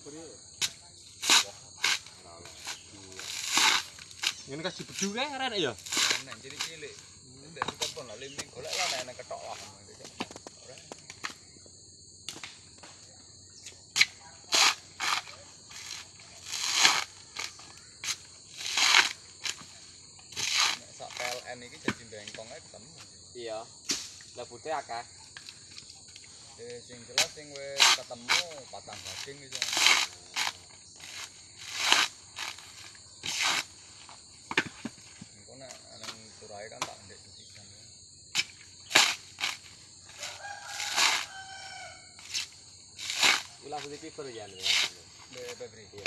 Ngene kasih bedu kae arek ya. Nek cilik-cilik. Nek ditelepon lah liming golek lah nek ketok lah. PLN iki jadi bengkong ae ketemu. Iya. Lah putih akeh. Eh sing jelas sing wis ketemu patang daging iso. Engko nek nang turahe kan tak ndek. Gula putih piper ya. Be Febri. Iya.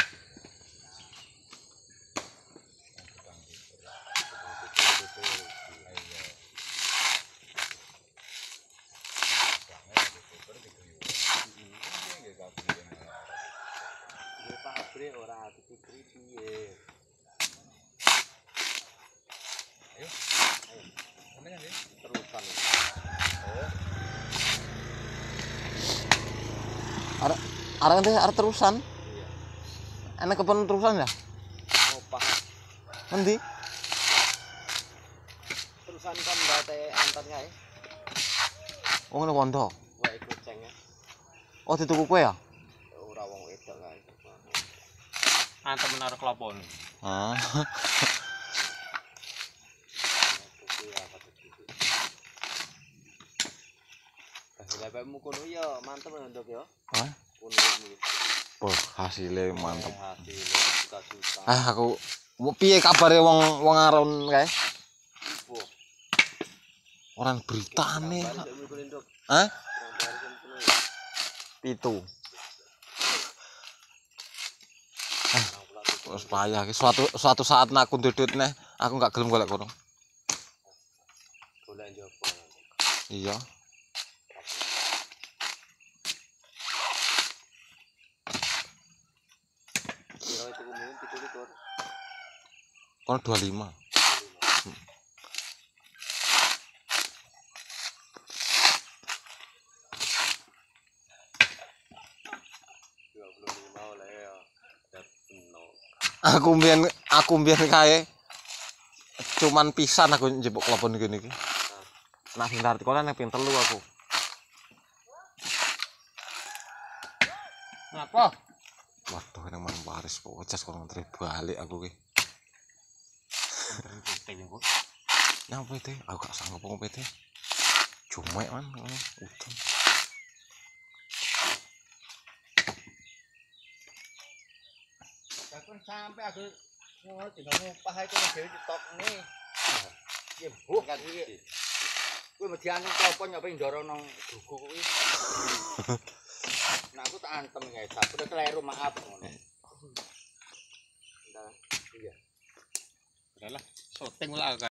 Tukang piper. Ayo. Banget ada piper diguyur. Iya nggih kabeh. Ini ora putih piye. Ayo. Ayo. Sampeyan nggih. Terusan. Oh. Arek nanti arek terusan. Iya. Enak kepon terusan ya? Oh, paham. Nanti. Terusan kan bate antar kae. Oh ngono kondo. Wae kucing ya. Oh dituku kowe ya? Antem menaruh kelopon. Ah. Lepekmu kono ya mantep ndok ya. Hah? Wah, hasilnya mantep. Ah, aku piye kabare wong wong aron kae? Orang beritane. Hah? Pitu. Wes payah iki suatu suatu saat nek aku ndudut neh, aku gak gelem golek kono. Golek njopo. Iya. Kira itu umum 17. Kono 25. Aku mbiyen aku mbiyen kae cuman pisan aku njebuk kelopon gini iki. Nah sing arti kono nek ping telu aku. Ngapa? Waduh nang mang baris kok wecas kono ngentri balik aku ki. Nyapa itu? Aku gak sanggup ngomong PT. Cumek man, udan. Takon sampe aku ngono tinggal ngumpah itu nek dhewe ditokne. Ya buh kan iki. Kuwi mesti apa nyapa ndoro nang duku kuwi. Nah aku tak antem ya, aku udah keliru maaf ngono. Iya. Udah lah, syuting lah